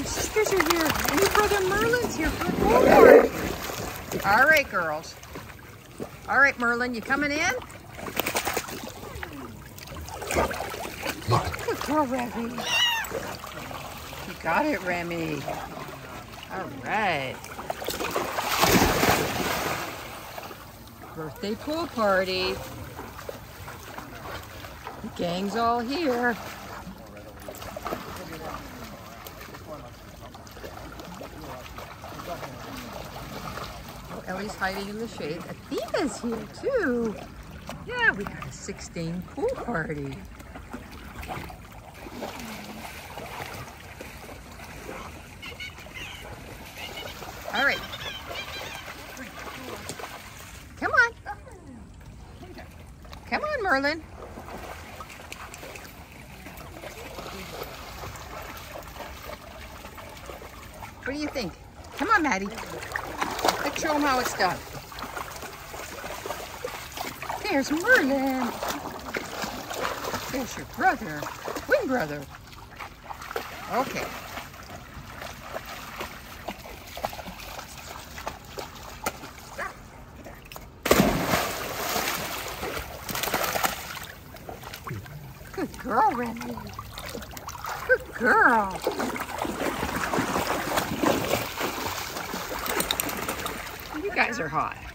and sisters are here, and your brother Merlin's here for homework. All right, girls. All right, Merlin, you coming in? Look. Good girl, Remmy. You got it, Remmy. All right. Birthday pool party. The gang's all here. Ellie's hiding in the shade. Athena's here too. Yeah, we got a 16 pool party. All right. Come on. Come on, Merlin. What do you think? Come on, Maddie. Show them how it's done. There's Merlin. There's your brother, twin brother. Okay. Good girl, Remmy. Good girl. Guys are hot.